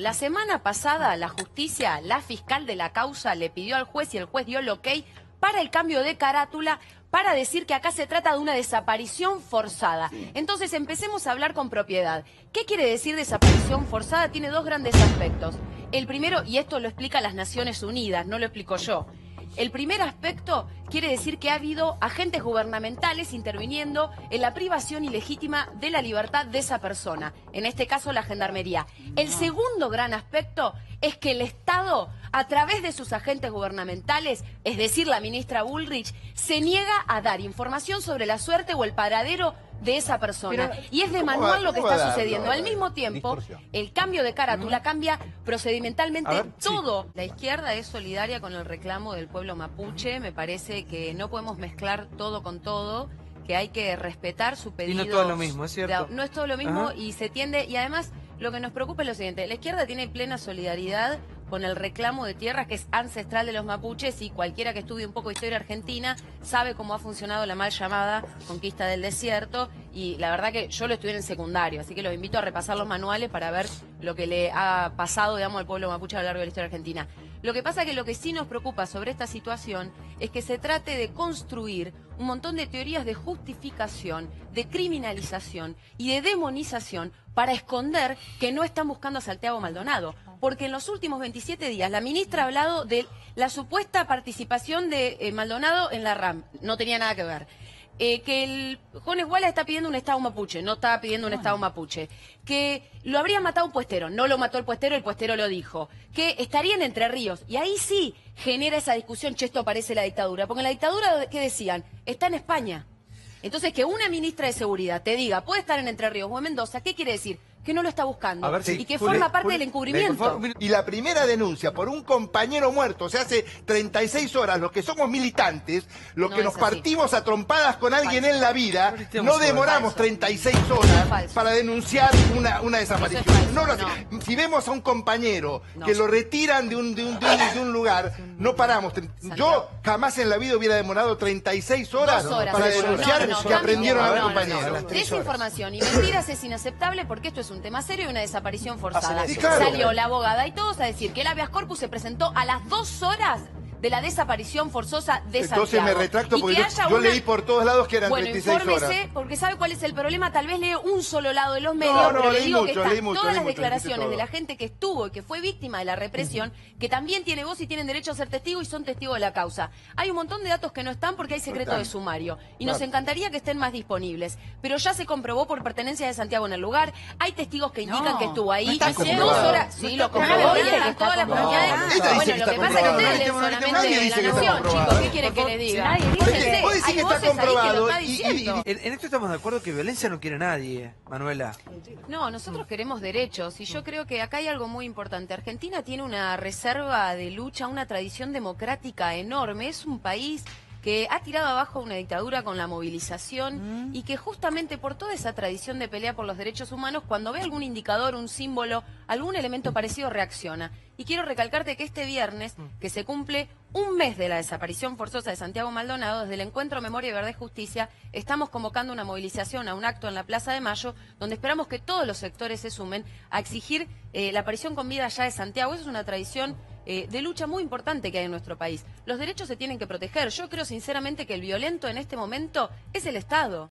La semana pasada la justicia, la fiscal de la causa, le pidió al juez y el juez dio el ok para el cambio de carátula para decir que acá se trata de una desaparición forzada. Entonces empecemos a hablar con propiedad. ¿Qué quiere decir desaparición forzada? Tiene dos grandes aspectos. El primero, y esto lo explica las Naciones Unidas, no lo explico yo. El primer aspecto quiere decir que ha habido agentes gubernamentales interviniendo en la privación ilegítima de la libertad de esa persona, en este caso la gendarmería. El segundo gran aspecto es que el Estado, a través de sus agentes gubernamentales, es decir, la ministra Bullrich, se niega a dar información sobre la suerte o el paradero de esa persona. y es de manual lo que está sucediendo. Al mismo tiempo, el cambio de carátula cambia procedimentalmente todo. La izquierda es solidaria con el reclamo del pueblo mapuche. Me parece que no podemos mezclar todo con todo que hay que respetar su pedido. Y no es todo lo mismo, es cierto. No es todo lo mismo y se tiende, y además lo que nos preocupa es lo siguiente, la izquierda tiene plena solidaridad con el reclamo de tierras que es ancestral de los mapuches y cualquiera que estudie un poco historia argentina sabe cómo ha funcionado la mal llamada conquista del desierto y la verdad que yo lo estudié en secundario, así que los invito a repasar los manuales para ver lo que le ha pasado, digamos, al pueblo mapuche a lo largo de la historia argentina. Lo que pasa es que lo que sí nos preocupa sobre esta situación es que se trate de construir un montón de teorías de justificación, de criminalización y de demonización para esconder que no están buscando a Santiago Maldonado porque en los últimos 27 días la ministra ha hablado de la supuesta participación de eh, Maldonado en la RAM. No tenía nada que ver. Eh, que el Jones Guala está pidiendo un Estado mapuche, no estaba pidiendo un Estado mapuche. Que lo habría matado un puestero, no lo mató el puestero, el puestero lo dijo. Que estarían Entre Ríos. Y ahí sí genera esa discusión, che, esto parece la dictadura. Porque en la dictadura, ¿qué decían? Está en España. Entonces, que una ministra de Seguridad te diga, puede estar en Entre Ríos o en Mendoza, ¿qué quiere decir? Que no lo está buscando y que forma parte del encubrimiento. Y la primera denuncia por un compañero muerto, o sea, hace 36 horas, los que somos militantes, los que nos partimos a trompadas con alguien en la vida, no demoramos 36 horas para denunciar una, una desaparición. Si vemos a un compañero que lo retiran de un, de un, de un, lugar, no paramos. Yo jamás en la vida hubiera demorado 36 horas, para denunciar que aprendieron a ver compañeros. Desinformación y mentiras es inaceptable porque esto es un tema serio y una desaparición forzada. Salió la abogada y todos a decir que el habeas corpus se presentó a las dos horas de la desaparición forzosa de Santiago. Entonces me retracto porque yo, leí por todos lados que eran bueno, 36 infórmese, porque sabe cuál es el problema. Tal vez lee un solo lado de los medios, pero le digo que están todas las declaraciones de la gente que estuvo y que fue víctima de la represión, que también tiene voz y tienen derecho a ser testigo y son testigos de la causa. Hay un montón de datos que no están porque hay secreto de sumario y nos encantaría que estén más disponibles, pero ya se comprobó por pertenencia de Santiago en el lugar. Hay testigos que indican que estuvo ahí. dos horas, sí, lo comprobó y todas las comunidades. Bueno, lo que pasa es que ustedes solamente de la nación chicos, ¿qué quiere que le diga? Vos decís que está comprobado. En esto estamos de acuerdo que violencia no quiere nadie, Manuela. No, nosotros queremos derechos y yo creo que acá hay algo muy importante. Argentina tiene una reserva de lucha, una tradición democrática enorme. Es un país que ha tirado abajo una dictadura con la movilización mm. y que justamente por toda esa tradición de pelea por los derechos humanos, cuando ve algún indicador, un símbolo, algún elemento parecido, reacciona. Y quiero recalcarte que este viernes, mm. que se cumple un mes de la desaparición forzosa de Santiago Maldonado, desde el Encuentro Memoria y Verdad y Justicia, estamos convocando una movilización a un acto en la Plaza de Mayo, donde esperamos que todos los sectores se sumen a exigir eh, la aparición con vida ya de Santiago. Eso es una tradición eh, de lucha muy importante que hay en nuestro país. Los derechos se tienen que proteger. Yo creo sinceramente que el violento en este momento es el Estado.